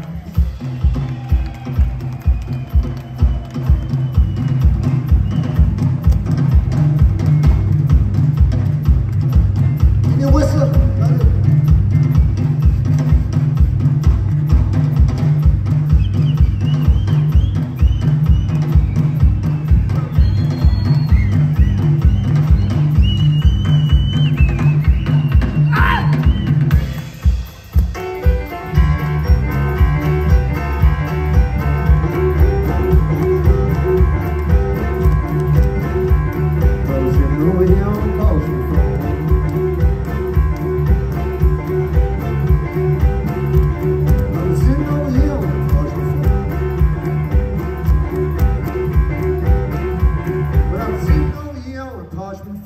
you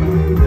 Música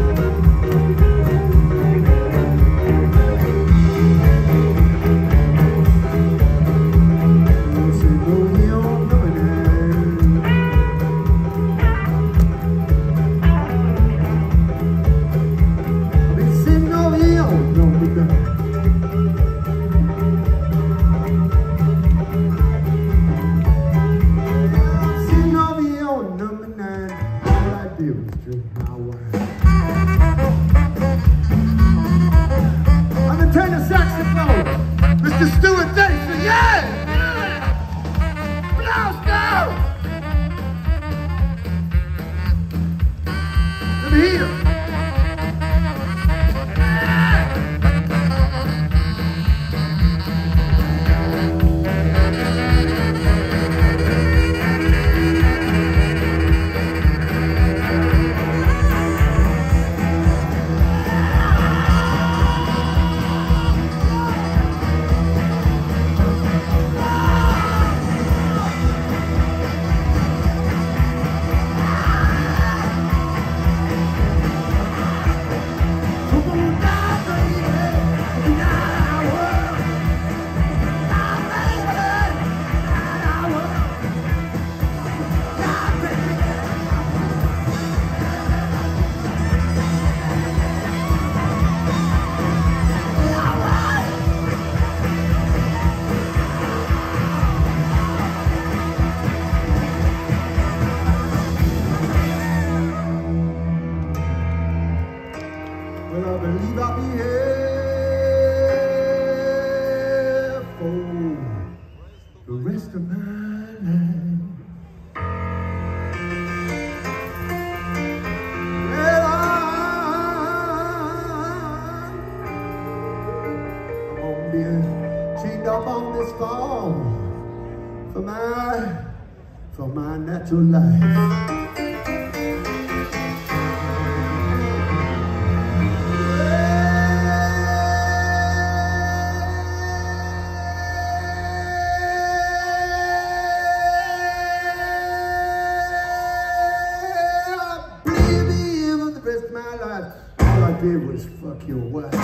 for oh, the rest of my life. Well, I'm gonna be chained up on this farm for my, for my natural life. did was fuck your wife.